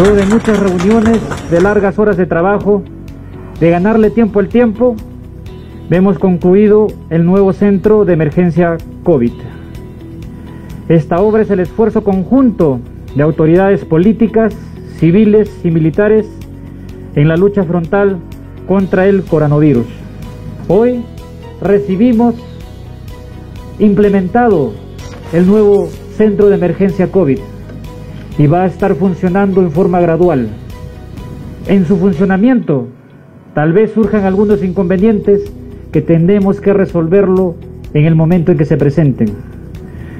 Luego de muchas reuniones, de largas horas de trabajo, de ganarle tiempo al tiempo, hemos concluido el nuevo centro de emergencia COVID. Esta obra es el esfuerzo conjunto de autoridades políticas, civiles y militares en la lucha frontal contra el coronavirus. Hoy recibimos implementado el nuevo centro de emergencia COVID y va a estar funcionando en forma gradual. En su funcionamiento tal vez surjan algunos inconvenientes que tendremos que resolverlo en el momento en que se presenten.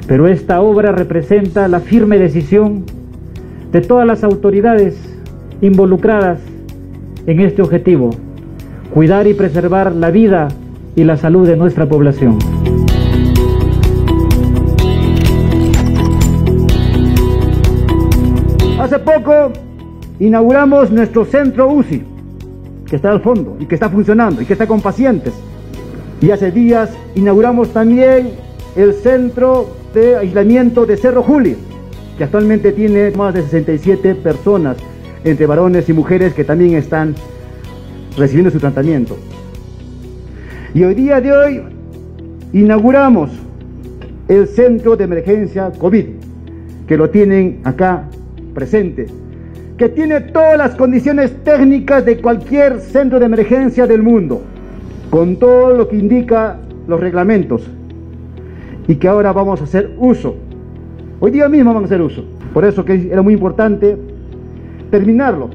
Pero esta obra representa la firme decisión de todas las autoridades involucradas en este objetivo, cuidar y preservar la vida y la salud de nuestra población. Hace poco inauguramos nuestro centro UCI, que está al fondo y que está funcionando y que está con pacientes. Y hace días inauguramos también el centro de aislamiento de Cerro Juli, que actualmente tiene más de 67 personas, entre varones y mujeres que también están recibiendo su tratamiento. Y hoy día de hoy inauguramos el centro de emergencia COVID, que lo tienen acá presente, que tiene todas las condiciones técnicas de cualquier centro de emergencia del mundo, con todo lo que indica los reglamentos, y que ahora vamos a hacer uso. Hoy día mismo vamos a hacer uso. Por eso que era muy importante terminarlo.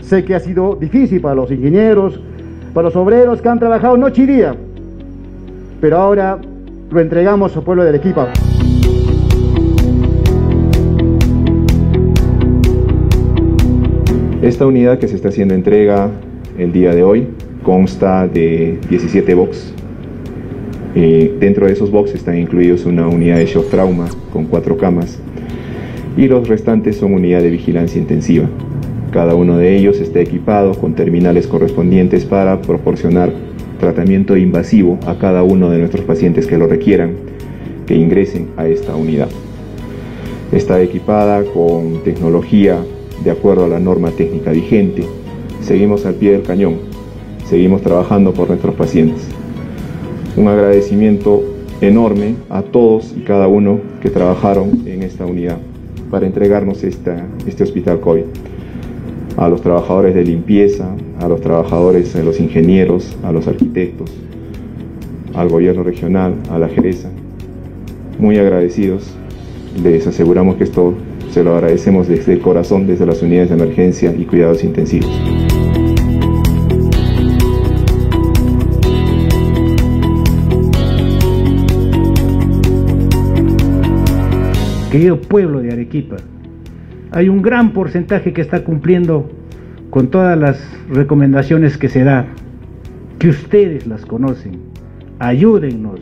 Sé que ha sido difícil para los ingenieros, para los obreros que han trabajado noche y día, pero ahora lo entregamos al pueblo del equipo. Esta unidad que se está haciendo entrega el día de hoy consta de 17 box. Eh, dentro de esos boxes están incluidos una unidad de shock trauma con cuatro camas y los restantes son unidades de vigilancia intensiva. Cada uno de ellos está equipado con terminales correspondientes para proporcionar tratamiento invasivo a cada uno de nuestros pacientes que lo requieran, que ingresen a esta unidad. Está equipada con tecnología de acuerdo a la norma técnica vigente. Seguimos al pie del cañón, seguimos trabajando por nuestros pacientes. Un agradecimiento enorme a todos y cada uno que trabajaron en esta unidad para entregarnos esta, este hospital COVID. A los trabajadores de limpieza, a los trabajadores, a los ingenieros, a los arquitectos, al gobierno regional, a la Jereza. Muy agradecidos. Les aseguramos que esto se lo agradecemos desde el corazón, desde las unidades de emergencia y cuidados intensivos. querido pueblo de Arequipa, hay un gran porcentaje que está cumpliendo con todas las recomendaciones que se dan, que ustedes las conocen. Ayúdennos.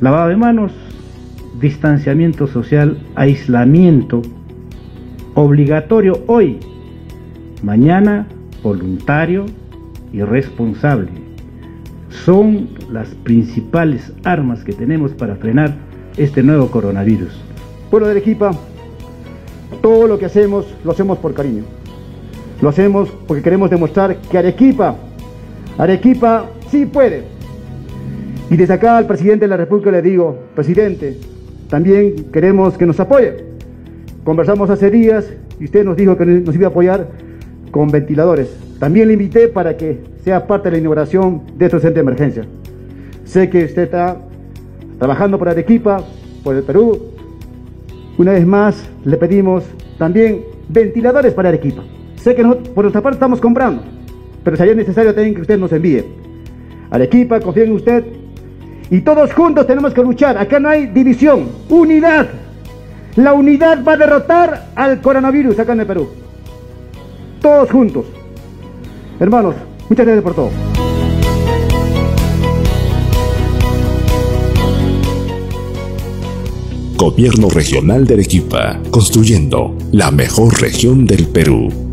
Lavado de manos, distanciamiento social, aislamiento, obligatorio hoy, mañana voluntario y responsable. Son las principales armas que tenemos para frenar este nuevo coronavirus. Pueblo de Arequipa, todo lo que hacemos lo hacemos por cariño. Lo hacemos porque queremos demostrar que Arequipa, Arequipa sí puede. Y desde acá al presidente de la República le digo, presidente, también queremos que nos apoye. Conversamos hace días y usted nos dijo que nos iba a apoyar con ventiladores. También le invité para que sea parte de la inauguración de este centro de emergencia. Sé que usted está trabajando por Arequipa, por el Perú. Una vez más le pedimos también ventiladores para Arequipa. Sé que por nuestra parte estamos comprando, pero sería necesario también que usted nos envíe. Arequipa, confía en usted. Y todos juntos tenemos que luchar. Acá no hay división, unidad. La unidad va a derrotar al coronavirus acá en el Perú. Todos juntos. Hermanos, muchas gracias por todo. Gobierno Regional de Arequipa, construyendo la mejor región del Perú.